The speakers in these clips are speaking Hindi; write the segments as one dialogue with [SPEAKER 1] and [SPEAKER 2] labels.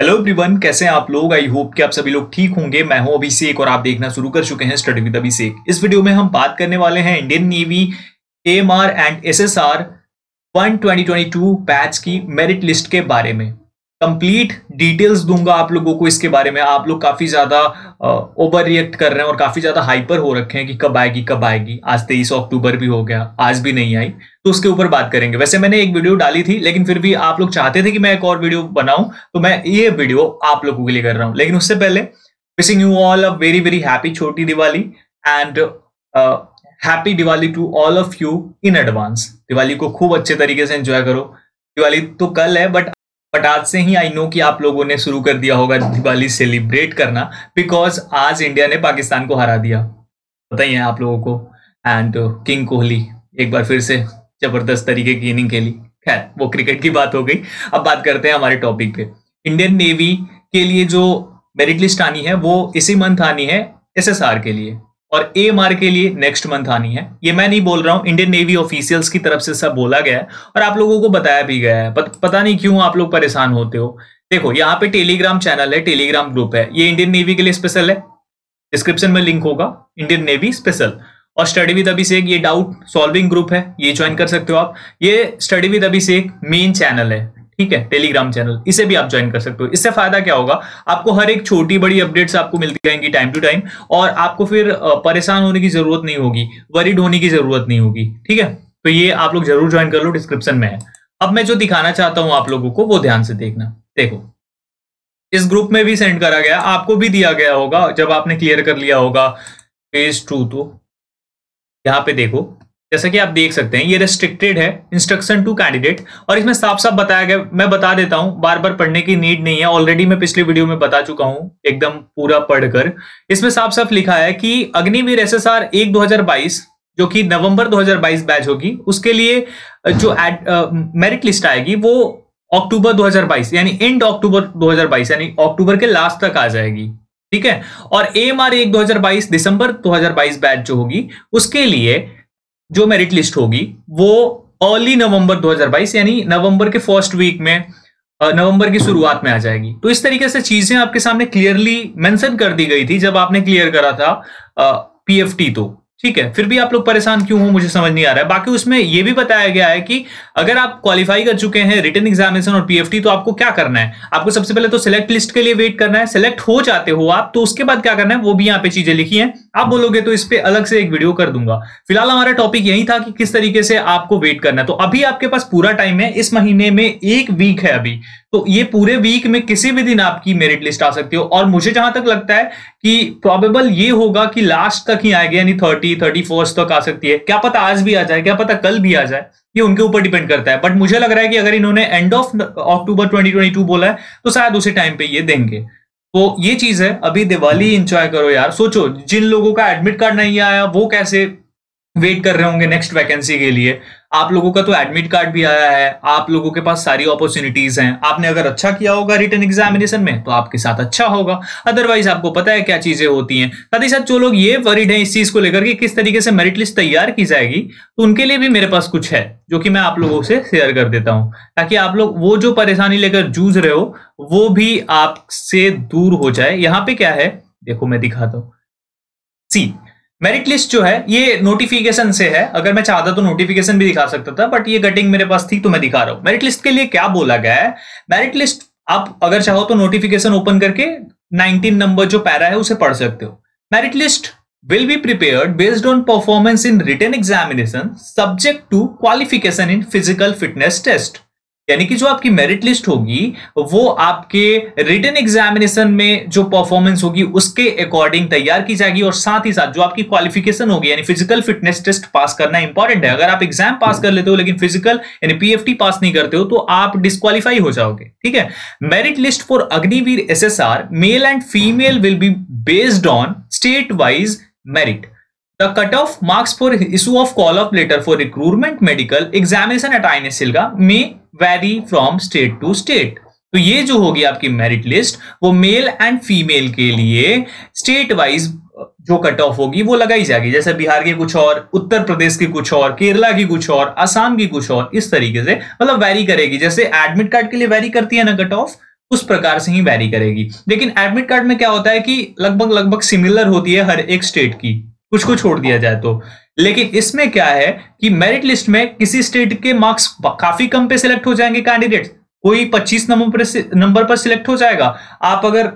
[SPEAKER 1] हेलो एवरीवन कैसे हैं आप लोग? आई होप कि आप सभी लोग ठीक होंगे। मैं हूँ अभिषेक और आप देखना शुरू कर चुके हैं स्टडी विद अभिषेक इस वीडियो में हम बात करने वाले हैं Indian navy M R and S SSR 1 2022 batch की मेरिट लिस्ट के बारे में। कंप्लीट डिटेल्स दूँगा आप लोगों को इसके बारे में। आप लोग काफ़ी ज़्यादा ओवर रिएक्ट कर रहे हैं और काफ़ी ज़्यादा हाइपर हो रखे हैं कि कब आएगी कब आएगी। आज तेईस अक्टूबर भी हो गया, आज भी नहीं आई। तो उसके ऊपर बात करेंगे। वैसे मैंने एक वीडियो डाली थी, लेकिन फिर भी आप लोग चाहते थे कि मैं एक और वीडियो बनाऊँ तो मैं ये वीडियो आप लोगों के लिए कर रहा हूँ। लेकिन उससे पहले wishing you all a very very happy छोटी Diwali and happy Diwali to all of you in advance Diwali को खूब अच्छे तरीके से एंजॉय करो। दिवाली तो कल है बट बट आज से ही आई नो कि आप लोगों ने शुरू कर दिया होगा दिवाली सेलिब्रेट करना बिकॉज़ आज इंडिया ने पाकिस्तान को हरा दिया। पता ही है आप लोगों को। एंड किंग कोहली एक बार फिर से ज़बरदस्त तरीके की इनिंग खेली। खैर, वो क्रिकेट की बात हो गई। अब बात करते हैं हमारे टॉपिक पे। इंडियन नेवी के लिए जो मेरिट लिस्ट आनी है, वो इसी मंथ आनी है एसएसआर के लिए। और ए मार के लिए नेक्स्ट मंथ आनी है। ये मैं नहीं बोल रहा हूँ इंडियन नेवी ऑफिशियल्स की तरफ़ से सब बोला गया है और आप लोगों को बताया भी गया है। पत, पता नहीं क्यों आप लोग परेशान होते हो। देखो यहाँ पे टेलीग्राम चैनल है टेलीग्राम ग्रुप है। ये इंडियन नेवी के लिए स्पेशल है। डिस्क्रिप्शन में लिंक होगा इंडियन नेवी स्पेशल और स्टडी विद अभिषेक ये डाउट सॉल्विंग ग्रुप है। ये ज्वाइन कर सकते हो आप। ये study with Abhishek main channel है। ठीक है टेलीग्राम चैनल इसे भी आप ज्वाइन कर सकते हो। इससे फ़ायदा क्या होगा? आपको हर एक छोटी बड़ी अपडेट्स आपको मिलती रहेंगी टाइम टू टाइम और आपको फिर परेशान होने की ज़रूरत नहीं होगी वरिड होने की ज़रूरत नहीं होगी, ठीक है? तो ये आप लोग ज़रूर ज्वाइन कर लो डिस्क्रिप्शन में है। अब मैं जो दिखाना चाहता हूँ आप लोगों को, वो ध्यान से देखना। देखो, इस ग्रुप में भी सेंड करा गया, आपको भी दिया गया होगा, जब आपने क्लियर कर लिया होगा। पेज टू तो यहाँ पे देखो जैसा कि आप देख सकते हैं, ये रेस्ट्रिक्टेड है इंस्ट्रक्शन टू कैंडिडेट और इसमें साफ़ साफ़ बताया गया, मैं बता देता हूँ बार बार पढ़ने की नीड नहीं है ऑलरेडी मैं पिछले वीडियो में बता चुका हूँ, एकदम पूरा पढ़कर। इसमें साफ़ साफ़ लिखा है कि अग्निवीर एस एस आर एक जो कि नवंबर 2022 बैच होगी, उसके लिए जो एड मेरिट लिस्ट आएगी, वो अक्टूबर 2022 यानी एंड अक्टूबर 2022 यानी अक्टूबर के लास्ट तक आ जाएगी, ठीक है? और एम आर एक दो दिसंबर 2022 बैच जो होगी, उसके लिए जो मेरिट लिस्ट होगी, वो अर्ली नवंबर 2022 यानी नवंबर के फ़र्स्ट वीक में नवंबर की शुरुआत में आ जाएगी। तो इस तरीके से चीज़ें आपके सामने क्लियरली मेंशन कर दी गई थी जब आपने क्लियर करा था पीएफटी तो। ठीक है? फिर भी आप लोग परेशान क्यों हो? मुझे समझ नहीं आ रहा है। बाकी उसमें यह भी बताया गया है कि अगर आप क्वालिफाई कर चुके हैं रिटर्न एग्जामिनेशन और पीएफटी तो आपको क्या करना है? आपको सबसे पहले तो सिलेक्ट लिस्ट के लिए वेट करना है। सिलेक्ट हो जाते हो आप तो उसके बाद क्या करना है? वो भी यहाँ पे चीज़ें लिखी हैं। आप बोलोगे तो इस पर अलग से एक वीडियो कर दूँगा। फ़िलहाल हमारा टॉपिक यही था कि किस तरीके से आपको वेट करना है। तो अभी आपके पास पूरा टाइम है, इस महीने में एक वीक है अभी। तो ये पूरे वीक में किसी भी दिन आपकी मेरिट लिस्ट आ सकती हो। और मुझे जहाँ तक लगता है कि प्रॉबेबल ये होगा कि लास्ट तक ही आएगी, यानी थर्टी थर्टी फ़र्स्ट तक आ सकती है। क्या पता आज भी आ जाए, क्या पता कल भी आ जाए। ये उनके ऊपर डिपेंड करता है। बट मुझे लग रहा है कि अगर इन्होंने एंड ऑफ़ अक्टूबर 2022 बोला है तो शायद उसी टाइम पे ये देंगे। तो ये चीज़ है, अभी दिवाली इंजॉय करो यार। सोचो, जिन लोगों का एडमिट कार्ड नहीं आया, वो कैसे वेट कर रहे होंगे नेक्स्ट वैकेंसी के लिए। आप लोगों का तो एडमिट कार्ड भी आया है। आप लोगों के पास सारी अपॉर्चुनिटीज़ हैं। आपने अगर अच्छा किया होगा रिटर्न एग्जामिनेशन में तो आपके साथ अच्छा होगा। अदरवाइज़ आपको पता है क्या चीज़ें होती हैं। साथ ही साथ जो लोग ये वरिड हैं इस चीज़ को लेकर कि किस तरीके से मेरिट लिस्ट तैयार की जाएगी तो उनके लिए भी मेरे पास कुछ है, जो कि मैं आप लोगों से शेयर कर देता हूँ। ताकि आप लोग वो जो परेशानी लेकर जूझ रहे हो, वो भी आपसे दूर हो जाए। यहाँ पे क्या है? देखो, मैं दिखाता हूँ। सी मेरिट लिस्ट जो है, ये नोटिफिकेशन से है। अगर मैं चाहता तो नोटिफिकेशन भी दिखा सकता था बट ये कटिंग मेरे पास थी तो मैं दिखा रहा हूँ। मेरिट लिस्ट के लिए क्या बोला गया है? मेरिट लिस्ट आप अगर चाहो तो नोटिफिकेशन ओपन करके 19 नंबर जो पैरा है उसे पढ़ सकते हो। Merit list will be prepared based on performance in written examination subject to qualification in physical fitness test यानी कि जो आपकी मेरिट लिस्ट होगी, वो आपके रिटर्न एग्जामिनेशन में जो परफॉर्मेंस होगी, उसके अकॉर्डिंग तैयार की जाएगी और साथ ही साथ जो आपकी क्वालिफिकेशन होगी, यानी फ़िज़िकल फिटनेस टेस्ट पास करना इंपॉर्टेंट है। अगर आप एग्ज़ाम पास कर लेते हो, लेकिन फ़िज़िकल यानी पीएफटी पास नहीं करते हो तो आप डिस्कालीफाई हो जाओगे। ठीक है? Merit list for Agniveer SSR male and female will be based on state wise merit The cutoff marks for issue of call-up letter for recruitment, medical examination at INS Silga may vary from state to state. तो ये जो होगी आपकी मेरिट लिस्ट वो मेल एंड फीमेल के लिए स्टेट वाइज जो कट ऑफ़ होगी, वो लगाई जाएगी। जैसे बिहार की कुछ और, उत्तर प्रदेश की कुछ और, केरला की कुछ और, असम की कुछ और, इस तरीके से मतलब वैरी करेगी। जैसे एडमिट कार्ड के लिए वैरी करती है ना कट ऑफ़ उस प्रकार से ही वैरी करेगी। लेकिन एडमिट कार्ड में क्या होता है कि लगभग लगभग सिमिलर होती है हर एक स्टेट की। कुछ को छोड़ दिया जाए तो। लेकिन इसमें क्या है कि मेरिट लिस्ट में किसी स्टेट के मार्क्स काफ़ी कम पे सिलेक्ट हो जाएँगे कैंडिडेट कोई 25 नंबर पर नंबर पर सिलेक्ट हो जाएगा। आप अगर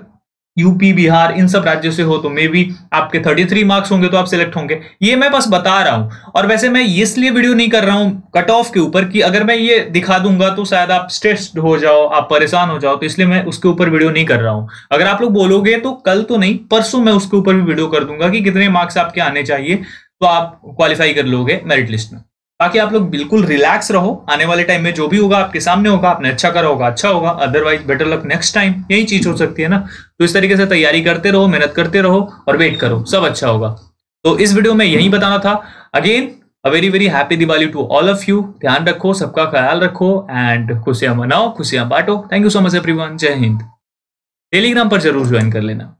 [SPEAKER 1] यूपी बिहार, इन सब राज्यों से हो तो मे बी आपके 33 मार्क्स होंगे तो आप सिलेक्ट होंगे। ये मैं बस बता रहा हूँ। और वैसे मैं इसलिए वीडियो नहीं कर रहा हूँ कट ऑफ़ के ऊपर कि अगर मैं ये दिखा दूँगा तो शायद आप स्ट्रेस हो जाओ, आप परेशान हो जाओ तो इसलिए मैं उसके ऊपर वीडियो नहीं कर रहा हूँ। अगर आप लोग बोलोगे तो कल तो नहीं, परसों मैं उसके ऊपर भी वीडियो कर दूँगा कि कितने मार्क्स आपके आने चाहिए तो आप क्वालिफाई कर लोगे मेरिट लिस्ट में। ताकि आप लोग बिल्कुल रिलैक्स रहो। आने वाले टाइम में जो भी होगा, आपके सामने होगा, आपने अच्छा करा होगा अच्छा होगा। Otherwise better luck next time यही चीज़ हो सकती है ना। तो इस तरीके से तैयारी करते रहो, मेहनत करते रहो और वेट करो। सब अच्छा होगा। तो इस वीडियो में यही बताना था। Again a very very happy Diwali to all of you ध्यान रखो, सबका ख्याल रखो एंड खुशियाँ मनाओ, खुशियाँ बांटो। Thank you so much everyone जय हिंद। टेलीग्राम पर ज़रूर ज्वाइन कर लेना।